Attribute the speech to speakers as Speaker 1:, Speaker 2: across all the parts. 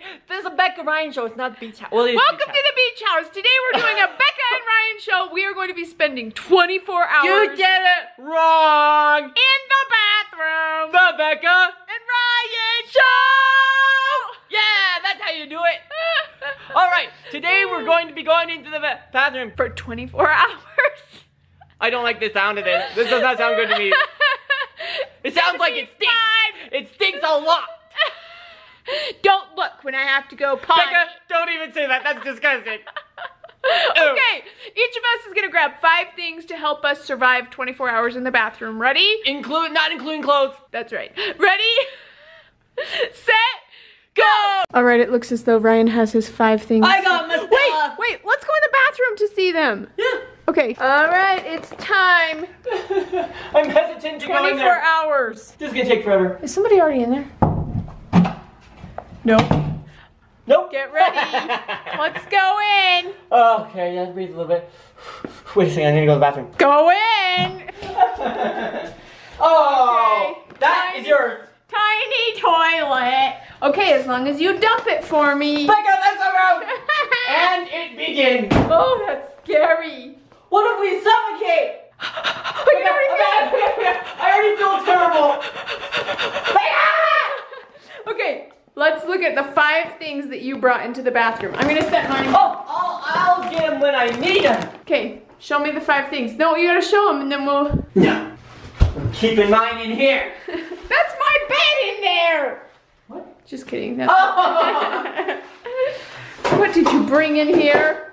Speaker 1: This is a Becca Ryan show. It's not the beach house. Well,
Speaker 2: Welcome
Speaker 1: beach
Speaker 2: to the beach house. Today we're doing a Becca and Ryan show. We are going to be spending 24 hours
Speaker 1: You did it wrong.
Speaker 2: in the bathroom.
Speaker 1: The Becca
Speaker 2: and Ryan
Speaker 1: show. Yeah, that's how you do it. All right, today we're going to be going into the bathroom.
Speaker 2: for 24 hours.
Speaker 1: I don't like the sound of this. This does not sound good to me. It sounds like it stinks. It stinks a lot.
Speaker 2: Don't look when I have to go potty.
Speaker 1: Becca, don't even say that. That's disgusting.
Speaker 2: okay, each of us is gonna grab five things to help us survive 24 hours in the bathroom. Ready?
Speaker 1: Include, not including clothes.
Speaker 2: That's right. Ready? Set,
Speaker 1: Go.
Speaker 2: All right, it looks as though Ryan has his five things.
Speaker 1: I got my
Speaker 2: Wait,
Speaker 1: stuff.
Speaker 2: wait, let's go in the bathroom to see them.
Speaker 1: Yeah.
Speaker 2: Okay. All right, it's time.
Speaker 1: I'm hesitant to go in
Speaker 2: 24 hours.
Speaker 1: This is gonna take forever.
Speaker 2: Is somebody already in there? Nope.
Speaker 1: Nope.
Speaker 2: Get ready. Let's go in.
Speaker 1: Okay, yeah, breathe a little bit. Wait a second, I need to go to the bathroom.
Speaker 2: Go in.
Speaker 1: Oh,
Speaker 2: Okay.
Speaker 1: that is
Speaker 2: Tiny-
Speaker 1: yours.
Speaker 2: Tiny toilet. Okay, as long as you dump it for me.
Speaker 1: Becca, that's around. and it begins.
Speaker 2: oh, that's scary.
Speaker 1: What if we suffocate?
Speaker 2: I already feel.
Speaker 1: I already feel terrible.
Speaker 2: Okay, let's look at the five things that you brought into the bathroom. I'm gonna set mine.
Speaker 1: Oh, I'll, I'll get them when I need them.
Speaker 2: Okay, show me the five things. No, you gotta show them and then we'll.
Speaker 1: No. I'm keeping mine in here.
Speaker 2: That's my bed in there!
Speaker 1: What?
Speaker 2: Just kidding. That's
Speaker 1: Oh.
Speaker 2: what did you bring in here?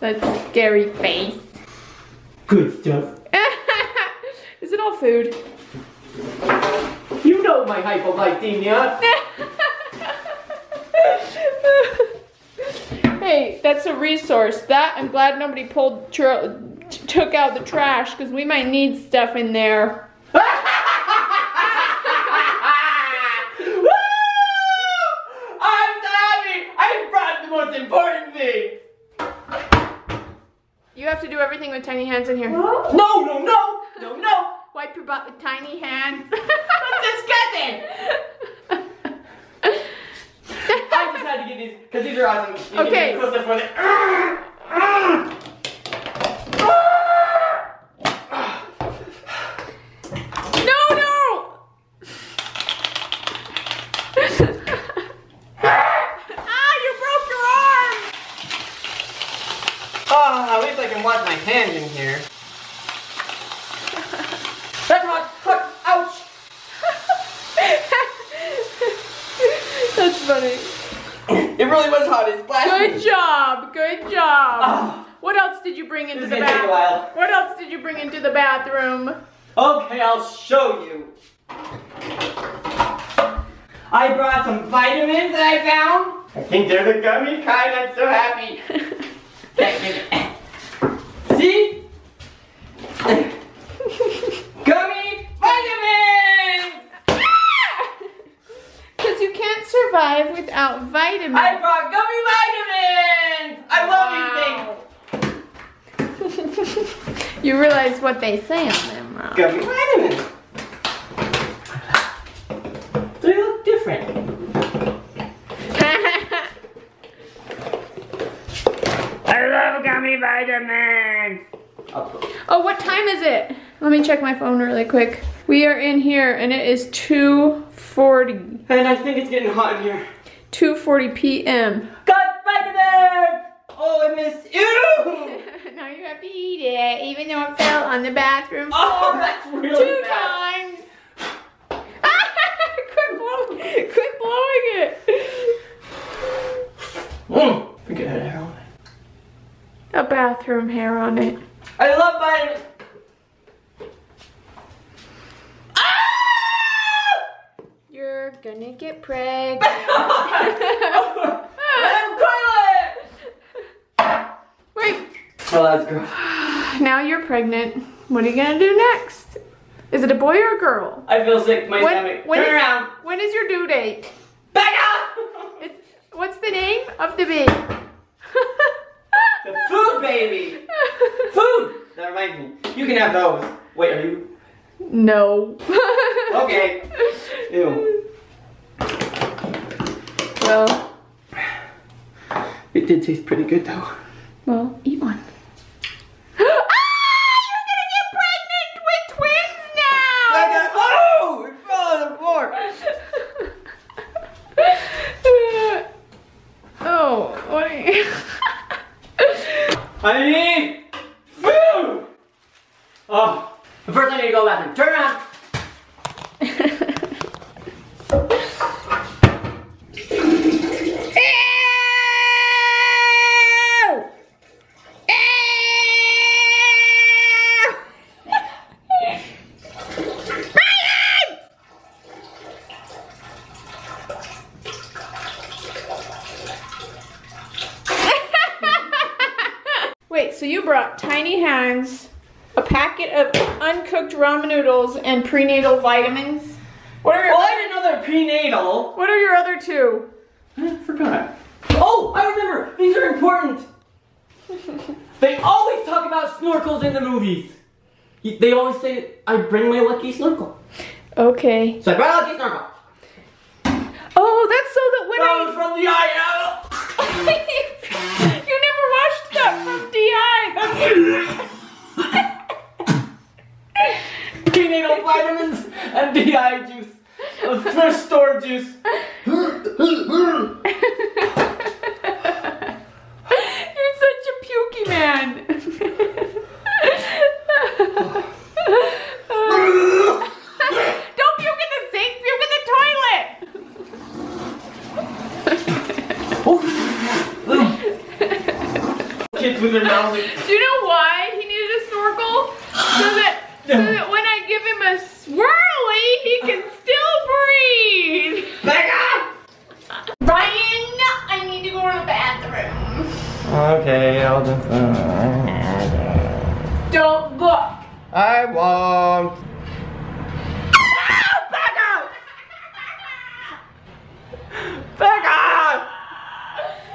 Speaker 2: That scary face.
Speaker 1: Good stuff.
Speaker 2: Is it all food?
Speaker 1: You know my hypoglycemia.
Speaker 2: hey, that's a resource. That I'm glad nobody pulled took out the trash because we might need stuff in there.
Speaker 1: Woo! I'm so. I brought the most important thing.
Speaker 2: You have to do everything with tiny hands in here.
Speaker 1: No, no, no.
Speaker 2: Wipe your butt with tiny hands.
Speaker 1: That's disgusting. I just had to get these because these are awesome. You
Speaker 2: Okay.
Speaker 1: get closer for the.
Speaker 2: no, no! ah, you broke your arm!
Speaker 1: Oh, at least I can wash my hands in here. That's hot. Hot. Ouch.
Speaker 2: That's funny.
Speaker 1: It really was hot. It splashed
Speaker 2: Good
Speaker 1: me.
Speaker 2: job, good job.
Speaker 1: Ah.
Speaker 2: What else did you bring into
Speaker 1: This
Speaker 2: the
Speaker 1: is gonna take a
Speaker 2: bathroom?
Speaker 1: while.
Speaker 2: What else did you bring into the bathroom?
Speaker 1: Okay, I'll show you. I brought some vitamins that I found. I think they're the gummy kind. I'm so happy. See? gummy vitamins! Ah!
Speaker 2: Because you can't survive without vitamins.
Speaker 1: I brought gummy vitamins! I love these things.
Speaker 2: you realize what they say on them, Rob.
Speaker 1: Gummy vitamins. They look different. I love gummy vitamins.
Speaker 2: oh, what time is it? Let me check my phone really quick. We are in here and it is 2.40.
Speaker 1: And I think it's getting hot in here.
Speaker 2: 2.40 p.m.
Speaker 1: Got vitamins! Oh, I missed you!
Speaker 2: now you have to eat it, even though it fell on the bathroom floor.
Speaker 1: Oh, that's really
Speaker 2: Two
Speaker 1: bad.
Speaker 2: times. quit, blowing, quit blowing it.
Speaker 1: Mm. We could have hair on it.
Speaker 2: A bathroom hair on it.
Speaker 1: I love vitamins. Ah!
Speaker 2: You're gonna get pregnant.
Speaker 1: I'm toilet!
Speaker 2: Wait,
Speaker 1: Oh, that's gross.
Speaker 2: now you're pregnant. What are you gonna do next? Is it a boy or a girl?
Speaker 1: I feel sick. My
Speaker 2: When-
Speaker 1: stomach.
Speaker 2: when
Speaker 1: Turn
Speaker 2: is-
Speaker 1: around.
Speaker 2: When is your due date?
Speaker 1: Back up!
Speaker 2: It's, what's the name of the baby?
Speaker 1: the food baby. Food. That reminds me. You can have those. Wait, are you?
Speaker 2: no.
Speaker 1: Okay. Ew.
Speaker 2: Well,
Speaker 1: It did taste pretty good though.
Speaker 2: well, eat one. ah! You're gonna get pregnant with twins now!
Speaker 1: Oh! It fell on the floor.
Speaker 2: oh, what are you?
Speaker 1: I need food! Oh. First I need to go to the bathroom. Turn around.
Speaker 2: Wait, so you brought tiny hands, a packet of uncooked ramen noodles, and prenatal vitamins? What are your,
Speaker 1: Oh, I didn't know they're prenatal.
Speaker 2: what are your other two?
Speaker 1: I forgot. Oh, I remember. These are important. they always talk about snorkels in the movies. They always say, I bring my lucky snorkel.
Speaker 2: Okay.
Speaker 1: So I brought a lucky snorkel.
Speaker 2: Oh, that's so that when
Speaker 1: Rose from the IL.
Speaker 2: I. you never watched that from DI.
Speaker 1: prenatal vitamins and DI juice. Thrift store juice.
Speaker 2: You're such a pukey man. Don't puke in the sink, puke in the toilet.
Speaker 1: Kids with their mouths.
Speaker 2: Do you know why he needed a snorkel? So that, so that when I give him a swirly, he can still breathe.
Speaker 1: Back up!
Speaker 2: Ryan, I need to go to the bathroom.
Speaker 1: Okay, I'll just.
Speaker 2: Don't look.
Speaker 1: I won't. Back up! Back up!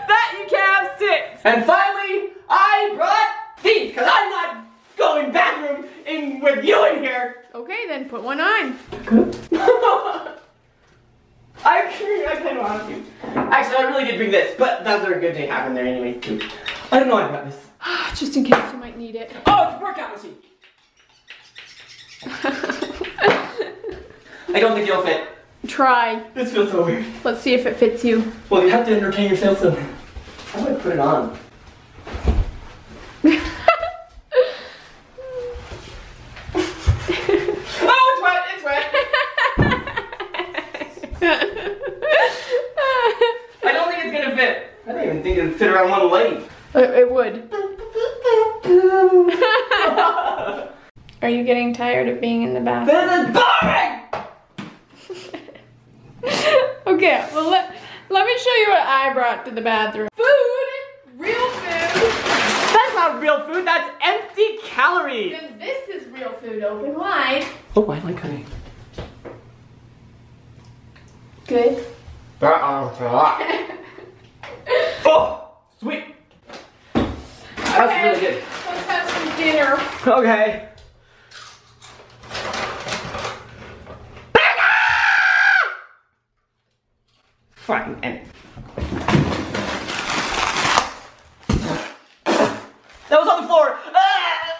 Speaker 1: That you can have six. And finally, I brought these because I'm not going bathroom in with you in here.
Speaker 2: Okay, then put one on.
Speaker 1: I, I kind of want to. Actually, I really did bring this, but those are good to have in there anyway too. I don't know why I brought this.
Speaker 2: Just in case you might need it.
Speaker 1: Oh, it's a workout machine. I don't think you'll fit.
Speaker 2: Try.
Speaker 1: This feels so weird.
Speaker 2: Let's see if it fits you.
Speaker 1: Well, you have to entertain yourself so. How do I put it on? Oh, it's wet, it's wet. I don't think it's gonna fit. I don't even think it'd fit around one leg.
Speaker 2: it, it would. Hmm. Are you getting tired of being in the bathroom?
Speaker 1: this is boring!
Speaker 2: okay, well let let me show you what I brought to the bathroom. Food, real food.
Speaker 1: That's not real food, that's empty calories!
Speaker 2: Then this is real food. Open wide.
Speaker 1: Oh, I like honey.
Speaker 2: Good.
Speaker 1: oh, sweet! That's
Speaker 2: Okay.
Speaker 1: really good.
Speaker 2: Let's have some dinner.
Speaker 1: Okay. Fine. And that was on the floor. Ah!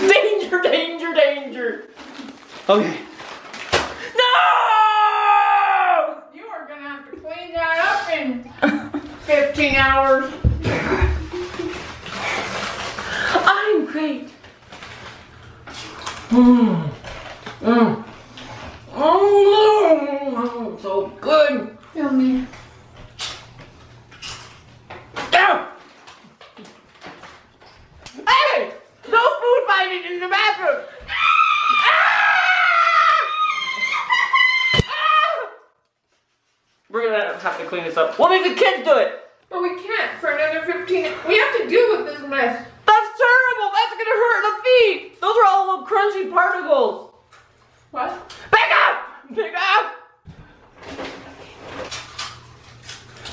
Speaker 1: danger! Danger! Danger! Okay. No!
Speaker 2: You are gonna have to clean that up in 15 hours.
Speaker 1: I'm great. Mmm. Mmm. Mmm. So good.
Speaker 2: Yummy.
Speaker 1: Ow! Hey! No food fighting in the bathroom! Ah! Ah! We're gonna have to clean this up. We'll make the kids do it!
Speaker 2: But we can't for another 15. We have to deal with this mess.
Speaker 1: That's terrible! That's gonna hurt the feet! Those are all little crunchy particles!
Speaker 2: What?
Speaker 1: Back up! Back up!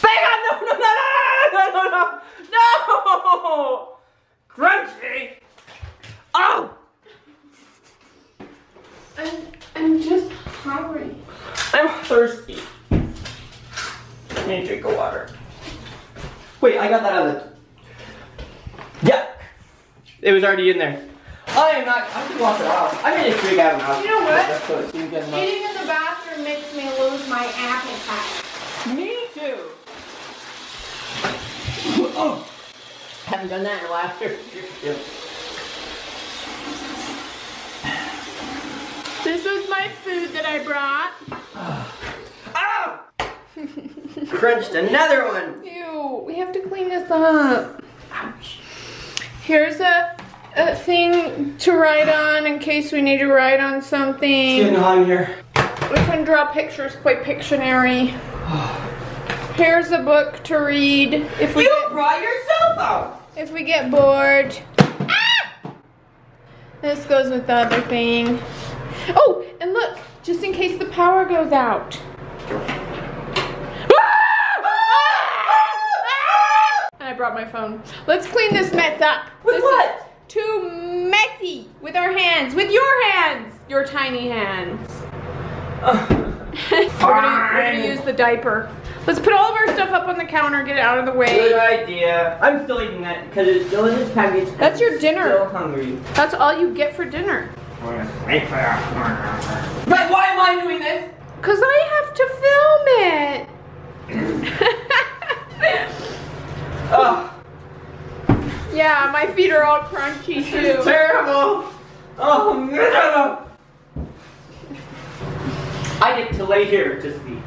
Speaker 1: Back up! No, no, no, no, no, no, no, no! Crunchy! Oh!
Speaker 2: I'm, I'm just hungry.
Speaker 1: I'm thirsty. need a drink of water. Wait, I got that out of the. Yeah. It was already in there. I am not. I can wash it out. I made a drink out of it.
Speaker 2: You know what?
Speaker 1: That's what so you get them out.
Speaker 2: Eating in the bathroom makes me lose my appetite.
Speaker 1: Me too. oh. Haven't done that in a while. Yeah.
Speaker 2: This was my food that I brought.
Speaker 1: Ah! Crunched another one.
Speaker 2: Ew, we have to clean this up. Here's a, a thing to write on in case we need to write on
Speaker 1: Getting
Speaker 2: something.
Speaker 1: hot in here.
Speaker 2: We can draw pictures, play Pictionary. Here's a book to read if we
Speaker 1: You
Speaker 2: get,
Speaker 1: brought yourself out.
Speaker 2: if we get bored. Ah! This goes with the other thing. Oh, and look, just in case the power goes out. I brought my phone. Let's clean this mess up.
Speaker 1: With
Speaker 2: This is
Speaker 1: what?
Speaker 2: Too messy with our hands, with your hands, your tiny hands. we're, gonna, we're gonna use the diaper. Let's put all of our stuff up on the counter, get it out of the way.
Speaker 1: Good idea. I'm still eating that because it's delicious package.
Speaker 2: That's your
Speaker 1: I'm
Speaker 2: dinner.
Speaker 1: Still hungry.
Speaker 2: That's all you get for dinner.
Speaker 1: But why am I doing this?
Speaker 2: Cause I have to film it.
Speaker 1: Oh,
Speaker 2: yeah, my feet are all crunchy too.
Speaker 1: terrible. Oh, miserable. I get to lay here to sleep.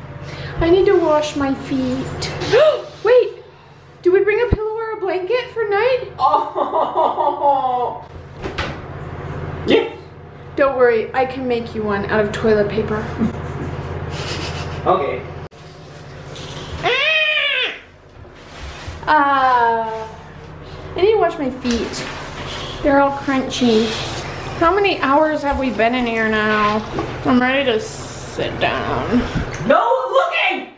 Speaker 2: I need to wash my feet. Wait, do we bring a pillow or a blanket for night?
Speaker 1: Oh. Yes.
Speaker 2: Don't worry, I can make you one out of toilet paper.
Speaker 1: Okay.
Speaker 2: Uh, I need to wash my feet. They're all crunchy. How many hours have we been in here now? I'm ready to sit down.
Speaker 1: No looking.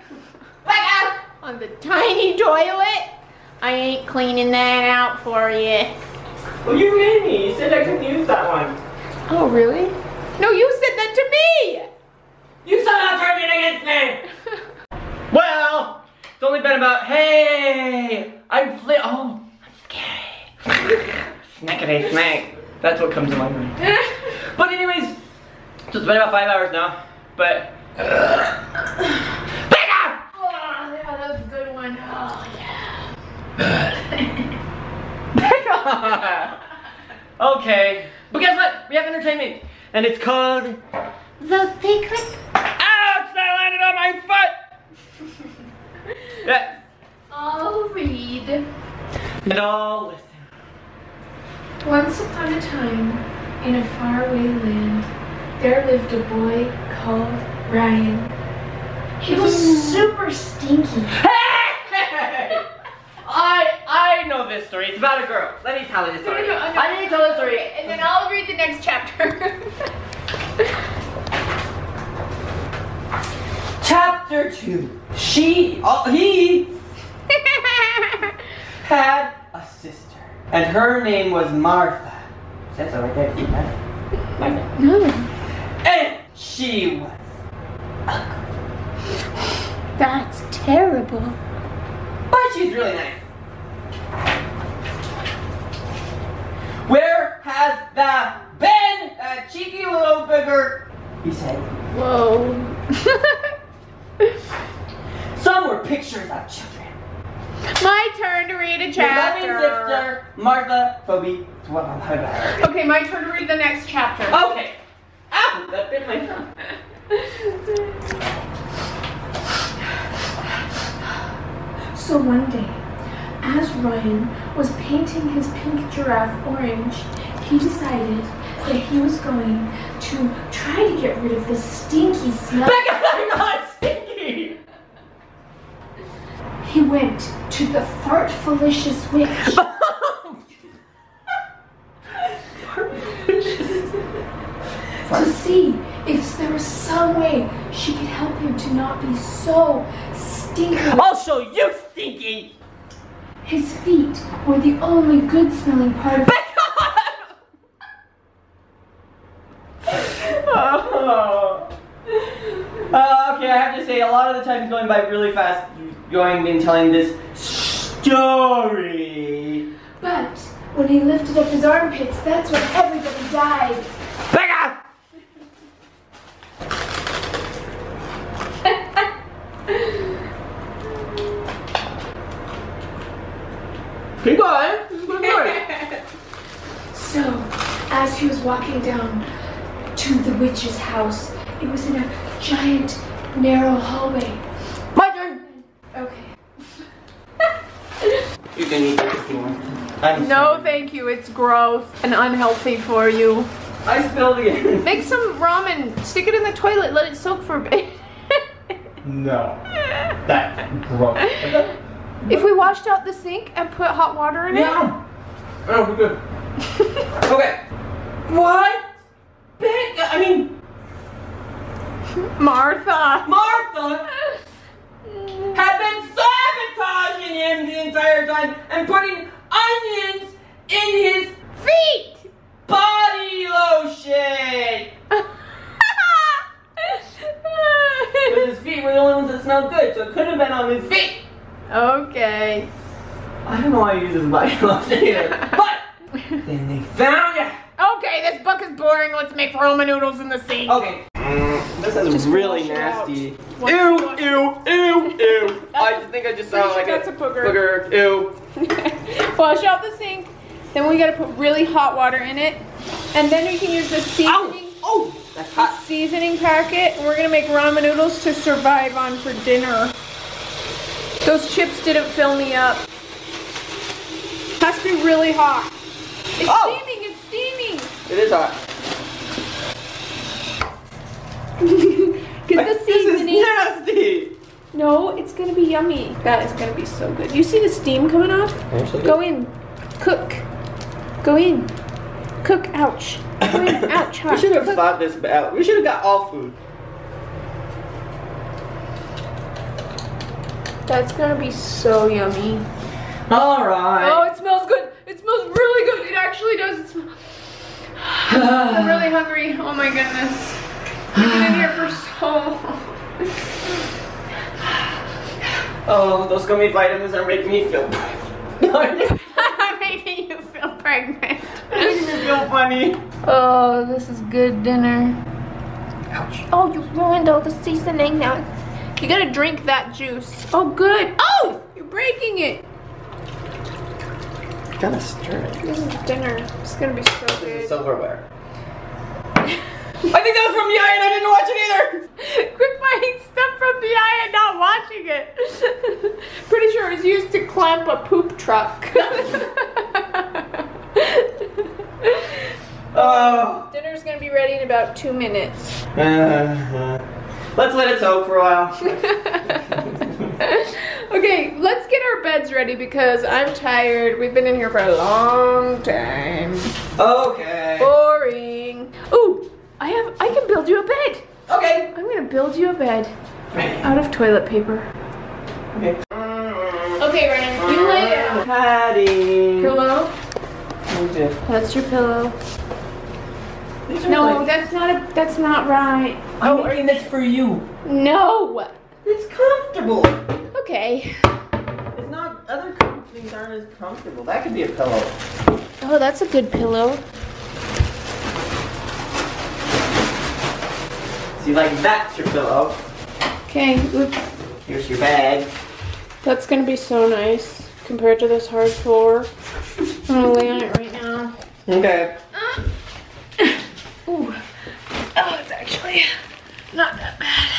Speaker 1: Back out.
Speaker 2: On the tiny toilet? I ain't cleaning that out for you.
Speaker 1: Well, you made me. You said I couldn't use that one.
Speaker 2: Oh, really? No, you said that to me!
Speaker 1: You somehow turned it against me. Well, it's only been about. Hey, I'm fli- Oh, I'm scary. Snackety snack. That's what comes to my mind. But anyways, so it's been about five hours now. But. Back out!
Speaker 2: Oh, yeah, that was a good one. Oh, yeah.
Speaker 1: Out! okay, but guess what? We have entertainment, and it's called
Speaker 2: The secret.
Speaker 1: Ouch! That landed on my foot. Yeah,
Speaker 2: I'll read.
Speaker 1: and all listen.
Speaker 2: Once upon a time, in a faraway land, there lived a boy called Ryan.
Speaker 3: He was super stinky.
Speaker 1: Hey! I I know this story. It's about a girl. Let me tell you the story. I need to tell the story.
Speaker 2: And then I'll read the next chapter.
Speaker 1: Chapter two. She, oh, he had a sister, and her name was Martha. That's all right there. That? Martha.
Speaker 2: no,
Speaker 1: And she was
Speaker 2: that's terrible.
Speaker 1: But she's really nice. Where has that been? That cheeky little bigger? He said.
Speaker 2: Whoa.
Speaker 1: Some were pictures of children.
Speaker 2: my turn to read a
Speaker 1: Your loving
Speaker 2: chapter.
Speaker 1: sister, Martha Phoebe. Okay.
Speaker 2: Okay, my turn to read the next chapter. Okay.
Speaker 1: Ow! That bit my tongue.
Speaker 3: So one day, as Ryan was painting his pink giraffe orange, he decided that he was going to try to get rid of the stinky smell.
Speaker 1: Becca,
Speaker 3: He went to the fartfulicious witch to see if there was some way she could help him to not be so stinky.
Speaker 1: I'll show you stinky!
Speaker 3: His feet were the only good smelling part of
Speaker 1: oh. Uh, okay, I have to say, a lot of the time is going by really fast, going and telling this story.
Speaker 3: But when he lifted up his armpits, that's when everybody died.
Speaker 1: Becca! Keep going. Keep going.
Speaker 3: So, as he was walking down to the witch's house, it was in a giant, narrow hallway.
Speaker 1: My turn.
Speaker 3: Okay.
Speaker 1: You can eat it if you want. I'm
Speaker 2: No, thank you. It's gross and unhealthy for you.
Speaker 1: I spilled again.
Speaker 2: Make some ramen. Stick it in the toilet. Let it soak for a bit.
Speaker 1: No. That's gross.
Speaker 2: if we washed out the sink and put hot water in it.
Speaker 1: Yeah. Oh, we're good. okay. What? Becca, I mean,
Speaker 2: Martha.
Speaker 1: Martha had been sabotaging him the entire time and putting onions in his
Speaker 2: Feet.
Speaker 1: body lotion. Because his feet were the only ones that smelled good, so it could have been on his feet.
Speaker 2: okay.
Speaker 1: I don't know why he uses body lotion either. But then they found it.
Speaker 2: Okay, this book is boring. Let's make ramen noodles in the sink.
Speaker 1: Okay. Mm, this is
Speaker 2: Just
Speaker 1: really
Speaker 2: wash it out.
Speaker 1: nasty.
Speaker 2: Wash-
Speaker 1: Ew, ew, ew, ew. I think I just saw like
Speaker 2: That's
Speaker 1: a,
Speaker 2: a booger.
Speaker 1: booger. Ew.
Speaker 2: Wash out the sink. Then we gotta put really hot water in it. And then we can use the seasoning,
Speaker 1: Ow! Oh, that's hot.
Speaker 2: seasoning packet. And we're gonna make ramen noodles to survive on for dinner. Those chips didn't fill me up. It Has to be really hot. It's
Speaker 1: Oh!
Speaker 2: steaming, it's steaming.
Speaker 1: It is hot.
Speaker 2: Get the
Speaker 1: This is
Speaker 2: seasoning.
Speaker 1: nasty.
Speaker 2: No, it's gonna be yummy. That is gonna be so good. You see the steam coming off? Go in. Cook. Go in. Cook. Ouch. Go in. Ouch.
Speaker 1: We should have
Speaker 2: Cook.
Speaker 1: thought this out. We should have got all food.
Speaker 2: That's gonna be so yummy.
Speaker 1: All right.
Speaker 2: Oh, it smells good. It smells really good. It actually does. It smells. I'm really hungry. Oh my goodness. We've been in here for so. long.
Speaker 1: oh, those gummy vitamins are making me feel.
Speaker 2: pregnant. Making you feel pregnant.
Speaker 1: making me feel funny.
Speaker 2: Oh, this is good dinner.
Speaker 1: Ouch.
Speaker 2: Oh, you ruined all the seasoning now. You gotta drink that juice. Oh, good. Oh, you're breaking it.
Speaker 1: Gotta stir it.
Speaker 2: This is dinner. It's gonna be so good.
Speaker 1: Silverware. I think that was from the DI and I didn't watch it either.
Speaker 2: Quit buying stuff from the DI and not watching it. Pretty sure it was used to clamp a poop truck.
Speaker 1: Oh.
Speaker 2: Dinner's gonna be ready in about two minutes.
Speaker 1: Uh, let's let it soak for a while.
Speaker 2: okay, let's get our beds ready because I'm tired. We've been in here for a long time.
Speaker 1: okay.
Speaker 2: Boring. Ooh, I have. I can build you a bed.
Speaker 1: Okay.
Speaker 2: I'm gonna build you a bed out of toilet paper.
Speaker 1: Okay.
Speaker 2: Okay, Ryan, you lay down.
Speaker 1: Patty.
Speaker 2: Pillow.
Speaker 1: Okay.
Speaker 2: That's your pillow. No,
Speaker 1: like-
Speaker 2: that's not a. That's not right.
Speaker 1: I'm oh, wearing this for you.
Speaker 2: No.
Speaker 1: It's comfortable.
Speaker 2: Okay.
Speaker 1: It's not. Other com- things aren't as comfortable. That could be a pillow.
Speaker 2: Oh, that's a good pillow.
Speaker 1: See, like that's your pillow.
Speaker 2: Okay, oop.
Speaker 1: Here's your bag.
Speaker 2: That's gonna be so nice compared to this hard floor. I'm gonna lay on it right now.
Speaker 1: Okay.
Speaker 2: Ooh. Oh, it's actually not that bad.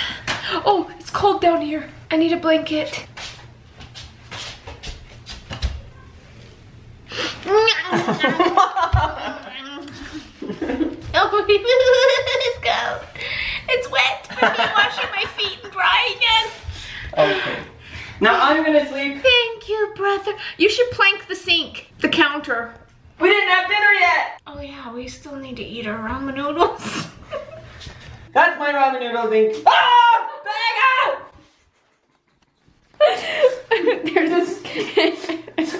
Speaker 2: Oh, it's cold down here. I need a blanket. oh, it's cold. It's wet. I'm washing my feet and dry again.
Speaker 1: Okay. Now I'm gonna sleep.
Speaker 2: Thank you, brother. You should plank the sink, the counter.
Speaker 1: We didn't have dinner yet.
Speaker 2: Oh yeah, we still need to eat our ramen noodles.
Speaker 1: That's my ramen noodle thing. Ah!
Speaker 2: There's this.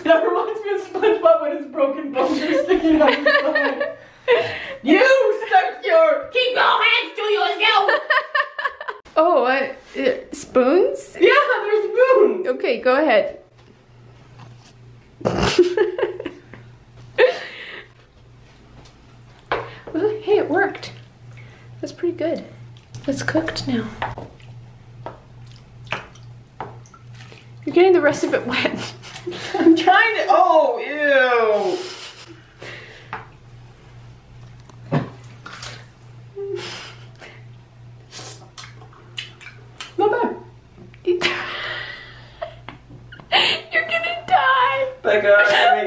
Speaker 1: That reminds me of SpongeBob when his broken bones are sticking out. You stuck your keep your hands to yourself.
Speaker 2: oh, what? It, spoons?
Speaker 1: Yeah, there's spoons.
Speaker 2: Okay, go ahead. well, hey, it worked. That's pretty good. It's cooked now. You're getting the rest of it wet.
Speaker 1: I'm trying to. Oh, ew. Not bad.
Speaker 2: You're gonna die.
Speaker 1: Becca, you're me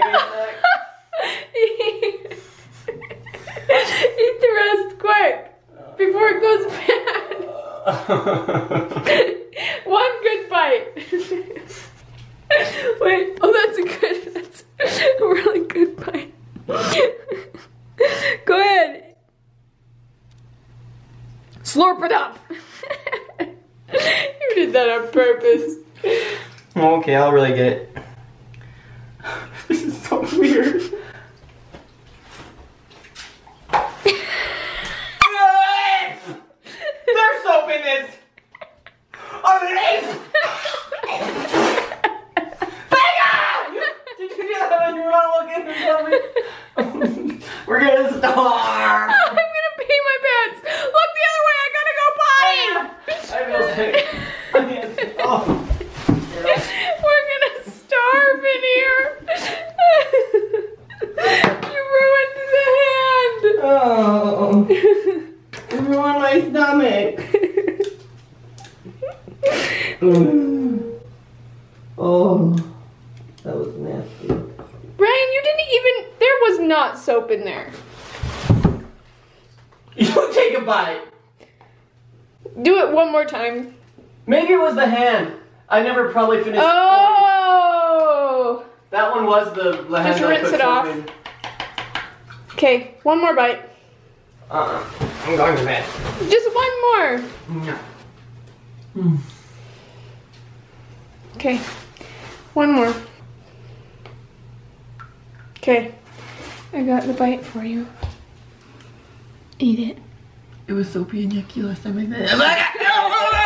Speaker 1: sick.
Speaker 2: Eat the rest quick before it goes bad. One good bite. Wait. Oh, that's a good. That's a really good bite. Go ahead. Slurp it up. you did that on purpose.
Speaker 1: okay, I'll really get it. this is so weird. There's soap in this. Underneath. Becca! You- Did you do that when you were not looking or something? We're gonna starve.
Speaker 2: I'm gonna pee my pants. Look the other way. I gotta go potty.
Speaker 1: I feel sick. I can't. Oh.
Speaker 2: We're gonna starve in here. you ruined the hand.
Speaker 1: Oh. You my stomach. oh. That was nasty.
Speaker 2: Ryan, you didn't even. There was not soap in there.
Speaker 1: You take a bite.
Speaker 2: Do it one more time.
Speaker 1: Maybe it was the hand. I never probably finished.
Speaker 2: Oh.
Speaker 1: That one was the, the hand
Speaker 2: Just rinse it off.
Speaker 1: in.
Speaker 2: Okay, one more bite.
Speaker 1: Uh-uh. I'm going to bed.
Speaker 2: Just one more.
Speaker 1: No.
Speaker 2: Okay, one more. Okay, I got the bite for you. Eat it.
Speaker 1: It was soapy and yucky last time I did it.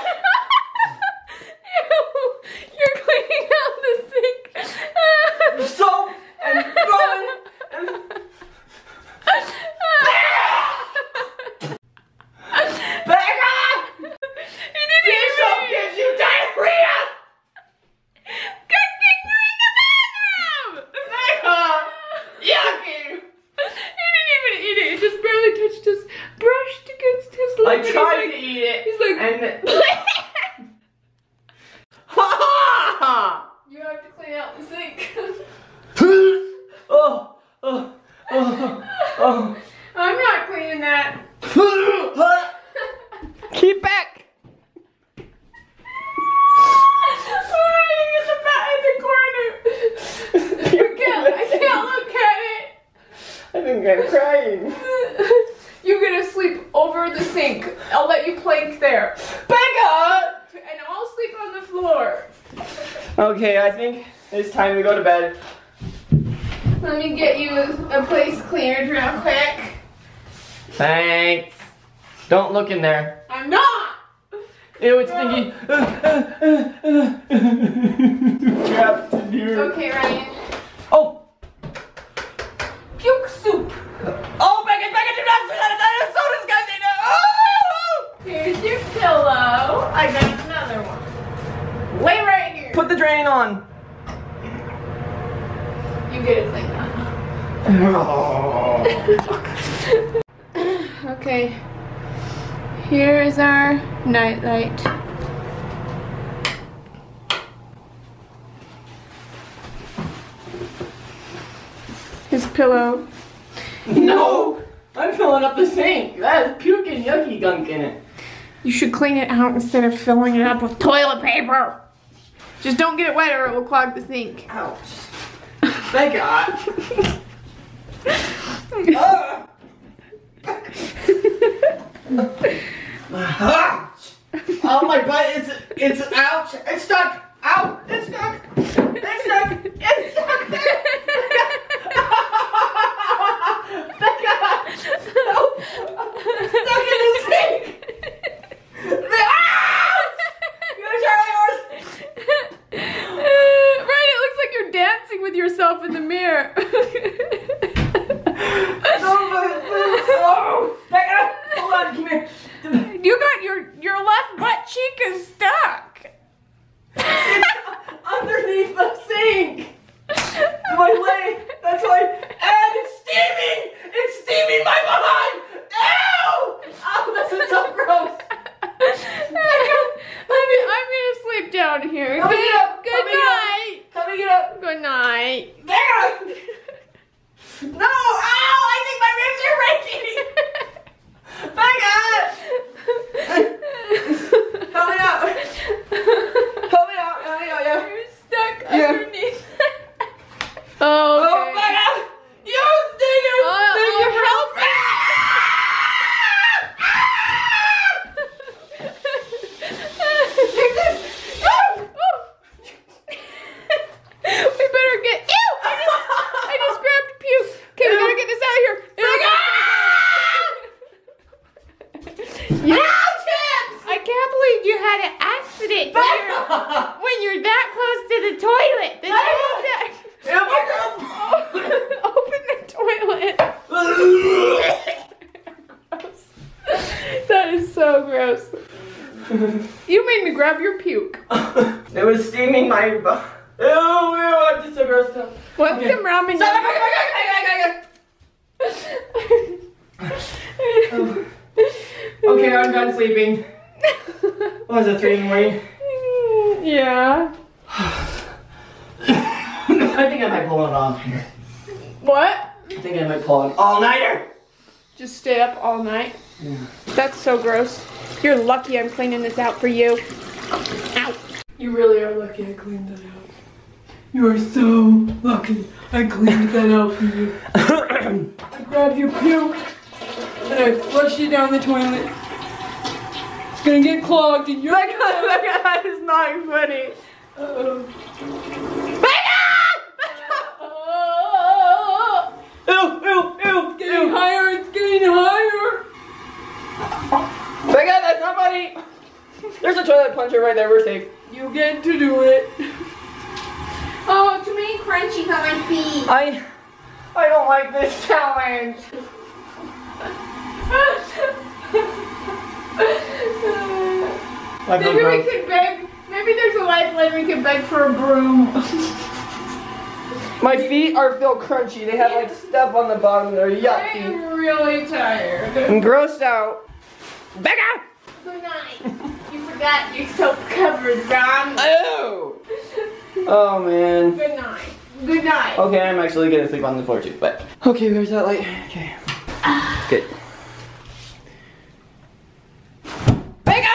Speaker 1: it's time to go to bed.
Speaker 2: Let me get you a place cleared real quick.
Speaker 1: Thanks. Don't look in there.
Speaker 2: I'm not!
Speaker 1: Ew, it's stinky. Trapped in here.
Speaker 2: Okay, Ryan.
Speaker 1: Oh,
Speaker 2: Puke soup.
Speaker 1: oh, Becca, Becca, do not do that. That is so disgusting. Oh!
Speaker 2: Here's your pillow. I got another one. Lay right here.
Speaker 1: Put the drain on.
Speaker 2: You get it like that. Okay. Here is our nightlight. His pillow.
Speaker 1: No! I'm filling up the sink. That is puke and yucky gunk in it.
Speaker 2: You should clean it out instead of filling it up with toilet paper. Just don't get it wet or it will clog the sink.
Speaker 1: Ouch. Becca. Ah. Ah. oh, my butt is, it's ouch. It's stuck. All
Speaker 2: night.
Speaker 1: Yeah.
Speaker 2: That's so gross. You're lucky I'm cleaning this out for you. Ow.
Speaker 4: You really are lucky I cleaned that out. You are so lucky I cleaned that out for you. I grabbed your puke and I flushed it down the toilet. It's gonna get clogged and you're
Speaker 1: Becca, that is not funny.
Speaker 4: Uh-oh.
Speaker 1: Ew, ew, ew,
Speaker 4: Getting
Speaker 1: ew.
Speaker 4: higher, it's getting higher.
Speaker 1: Becca, that's not funny. There's a toilet plunger right there. We're safe.
Speaker 4: You get to do it.
Speaker 2: Oh, too many crunchies on my feet.
Speaker 1: I, I don't like this challenge. I feel
Speaker 2: Maybe we
Speaker 1: gross.
Speaker 2: could beg. Maybe there's a lifeline we could beg for a broom.
Speaker 1: My feet are feel crunchy. They have like stuff on the bottom. They're yucky.
Speaker 2: I'm really tired.
Speaker 1: I'm grossed out. Becca!
Speaker 2: Good night. You forgot your soap covered, Ron.
Speaker 1: Ew! Oh man.
Speaker 2: Good night. Good night.
Speaker 1: Okay, I'm actually gonna sleep on the floor too, but. Okay, where's that light? Okay. Good. Becca!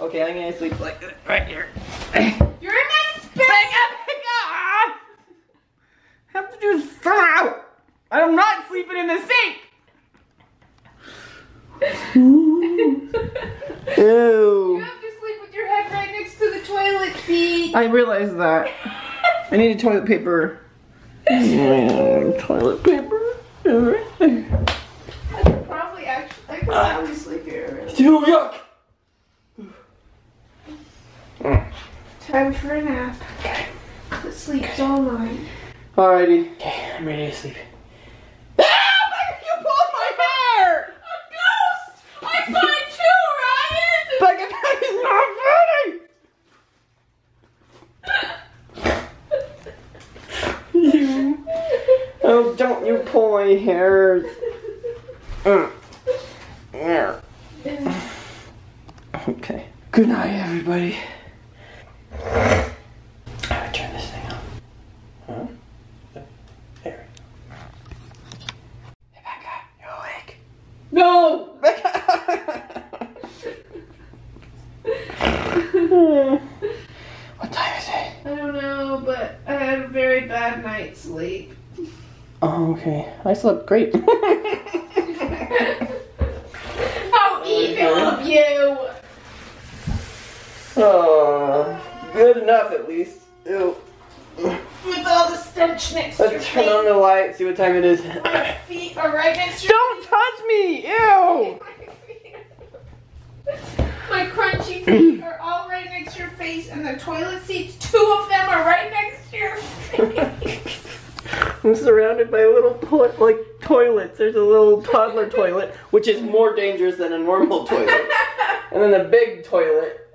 Speaker 1: Okay, I'm gonna sleep like right here.
Speaker 2: You're in my spirit.
Speaker 1: Becca! Becca! I have to do this out. I'm not sleeping in the sink.
Speaker 2: You have to sleep with your head right next to the toilet seat.
Speaker 1: I realized that. I need a toilet paper. toilet paper.
Speaker 2: I could probably actually, I could probably sleep here.
Speaker 1: Ew, yuck.
Speaker 2: Time for a nap. That sleeps all night.
Speaker 1: Alrighty. Okay, I'm ready to sleep. Ah, you pulled my hair!
Speaker 2: A ghost! I saw it too, Ryan!
Speaker 1: Becca, that is not funny! You- oh, don't you pull my hair. Mm. Yeah. Okay. Good night, everybody. I turn this thing on. Huh? There. Hey, Becca, you awake?
Speaker 4: No!
Speaker 1: what time is it?
Speaker 2: I don't know, but I had a very bad night's sleep.
Speaker 1: Oh, okay. I slept great.
Speaker 2: How evil of you!
Speaker 1: oh, good enough at least. Ew.
Speaker 2: With all the stench next to your
Speaker 1: Let's turn on the light, see what time it is.
Speaker 2: My feet are right next to your
Speaker 1: Don't touch me! Ew!
Speaker 2: My crunchy feet are all right next to your face, and the toilet seats, two of them are right next to your face.
Speaker 1: I'm surrounded by little to- like toilets. There's a little toddler toilet, which is more dangerous than a normal toilet. And then a big toilet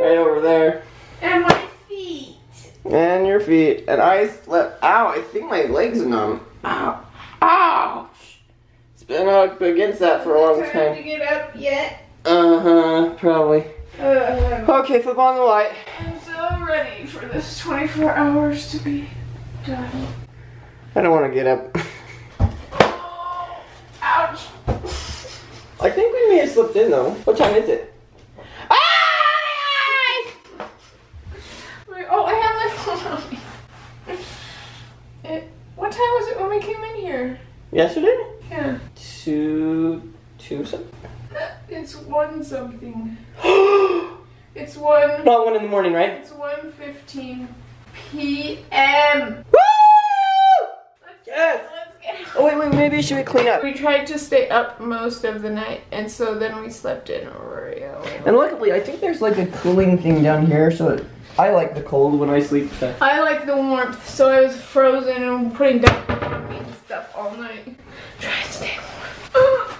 Speaker 1: right over there.
Speaker 2: and my feet.
Speaker 1: And your feet. And I slept. Ow, I think my legs are numb. Ow. Ouch. It's been up against that for a long
Speaker 2: Time to get up yet?
Speaker 1: Uh huh, probably.
Speaker 2: Uh,
Speaker 1: Okay, flip on the light.
Speaker 2: I'm so ready for this 24 hours to be done.
Speaker 1: I don't want to get up.
Speaker 2: Oh, ouch.
Speaker 1: I think we may have slipped in though. What time is it?
Speaker 2: Wait, oh, I have my phone on me. It, what time was it when we came in here?
Speaker 1: Yesterday?
Speaker 2: Yeah.
Speaker 1: Two. Two something?
Speaker 2: Uh, it's one something. It's one.
Speaker 1: Not one in the morning, right?
Speaker 2: It's 1.15 p.m.
Speaker 1: Woo!
Speaker 2: Let's,
Speaker 1: Yes. Oh wait, wait, maybe should we clean up?
Speaker 2: We tried to stay up most of the night, and so then we slept in Oreo.
Speaker 1: And luckily, I think there's like a cooling thing down here, so it, I like the cold when I sleep. So.
Speaker 2: I like the warmth, so I was frozen and putting down and stuff all night. Try to stay warm.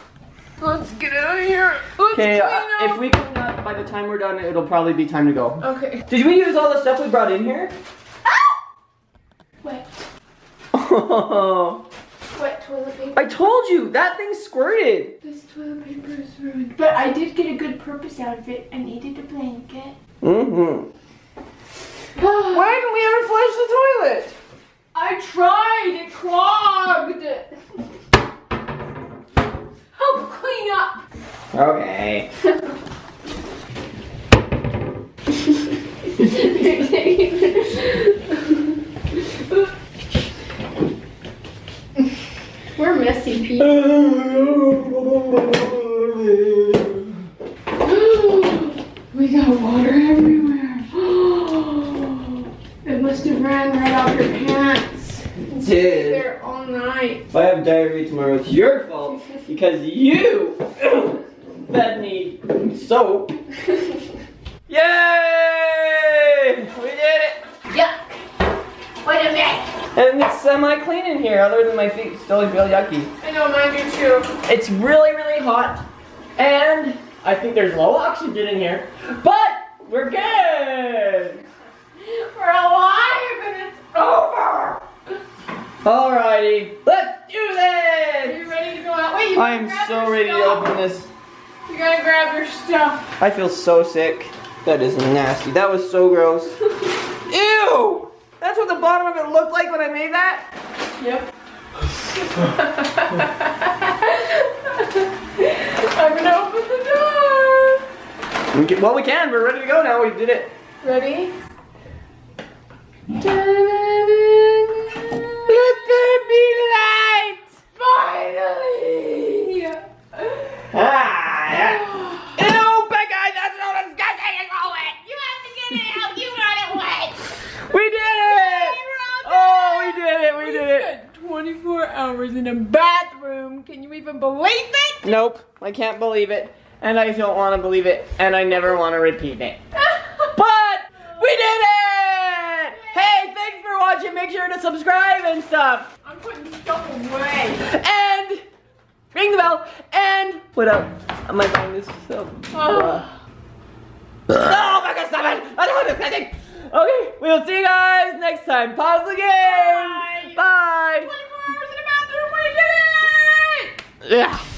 Speaker 2: Let's get out of here.
Speaker 1: Okay, uh, if we clean up by the time we're done, it'll probably be time to go.
Speaker 2: Okay.
Speaker 1: Did we use all the stuff we brought in here?
Speaker 2: Wet.
Speaker 1: Oh,
Speaker 2: Wet toilet paper.
Speaker 1: I told you that thing squirted.
Speaker 2: This toilet paper is ruined. But I did get a good purpose out of it. I needed a blanket.
Speaker 1: Mm-hmm. Why didn't we ever flush the toilet?
Speaker 2: I tried. It clogged. Help clean up.
Speaker 1: Okay.
Speaker 2: We're messy people. we got water everywhere. it must have ran right off your pants. And
Speaker 1: Did.
Speaker 2: there all night.
Speaker 1: If I have diarrhea tomorrow, it's your fault because you fed me soap. Yay! We did it!
Speaker 2: What a.
Speaker 1: And it's semi-clean in here, other than my feet still feel yucky.
Speaker 2: I know mine do too.
Speaker 1: It's really, really hot, and I think there's low oxygen in here, but we're good.
Speaker 2: We're alive and it's over.
Speaker 1: Alrighty, let's do
Speaker 2: Are
Speaker 1: this.
Speaker 2: you ready to go out? Wait, you
Speaker 1: I am so ready to open this.
Speaker 2: You gotta grab your stuff.
Speaker 1: I feel so sick. That is nasty. That was so gross. Ew! That's what the bottom of it looked like when I made that?
Speaker 2: Yep. I'm gonna open the door.
Speaker 1: We can, well, we can. We're ready to go now. We did it.
Speaker 2: Ready?
Speaker 1: Let there be light!
Speaker 2: Finally!
Speaker 1: Ah, yeah. Ew, Becca, that's so disgusting. It's all wet.
Speaker 2: You have to get it out. You got it wet.
Speaker 1: We did it! Oh, we did it. We did it.
Speaker 2: 24 hours in a bathroom. Can you even believe it?
Speaker 1: Nope, I can't believe it. And I don't want to believe it. And I never want to repeat it. But we did it! Hey, thanks for watching. Make sure to subscribe and stuff.
Speaker 2: I'm putting stuff away.
Speaker 1: And ring the bell. And what up? I might find this so.
Speaker 2: Oh.
Speaker 1: No, Becca, oh, stop it! I don't want to say Okay, we'll see you guys next time. Pause the game.
Speaker 2: Bye.
Speaker 1: Bye.
Speaker 2: 24 hours in a bathroom. We did it!
Speaker 1: Yeah.